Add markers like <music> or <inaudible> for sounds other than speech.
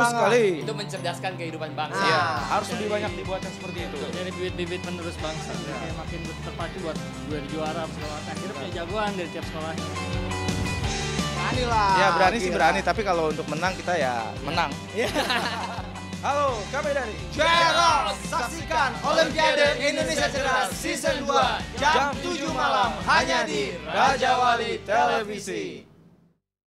bagus sekali. Itu mencerdaskan kehidupan bangsa. Iya. iya, harus lebih banyak dibuat yang seperti itu. Dari bibit-bibit penerus bangsa. Iya. Kayak makin terpacu buat juara juara sekolah. Akhirnya punya jagoan dari tiap sekolah. Berani lah. Ya berani sih berani, tapi kalau untuk menang kita ya iya. menang. <laughs> Halo, kami dari Jeros, saksikan Olimpiade Indonesia Cerdas Season 2 jam 7 malam hanya di Raja Wali Televisi.